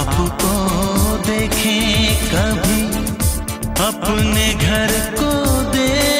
आपको देखें कभी अपने घर को देख।